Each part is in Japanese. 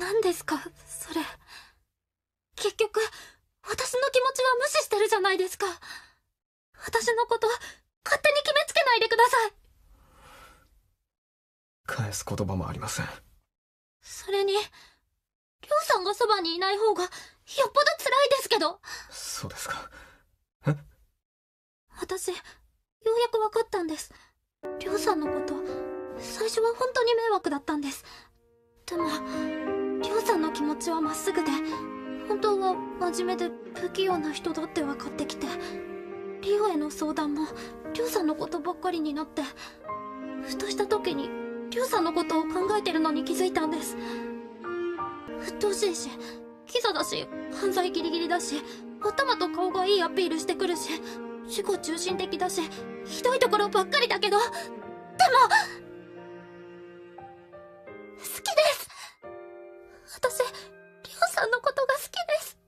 何ですか？それ。結局私の気持ちは無視してるじゃないですか。私のこと勝手に決めつけないでください。返す言葉もありません。それにりょうさんがそばにいない方がよっぽど辛いですけど。そうですか。私ようやく分かったんです。りょうさんのこと最初は本当に迷惑だったんです。でもりょうさんの気持ちはまっすぐで本当は真面目で不器用な人だって分かってきてリオへの相談もりょうさんのことばっかりになってふとした時にりょうさんのことを考えてるのに気づいたんです。鬱陶しいしキザだし犯罪ギリギリだし頭と顔がいいアピールしてくるし自己中心的だしひどいところばっかりだけどでも私りょうさんのことが好きです。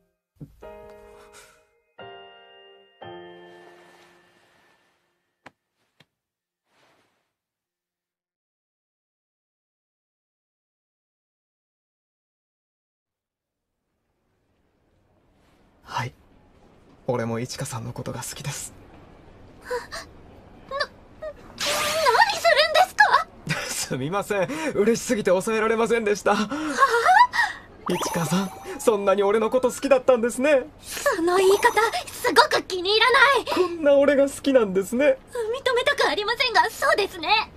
はい。俺もいちかさんのことが好きです。何するんですか？すみません。嬉しすぎて抑えられませんでしたいちかさんそんなに俺のこと好きだったんですね。その言い方すごく気に入らない。こんな俺が好きなんですね。認めたくありませんがそうですね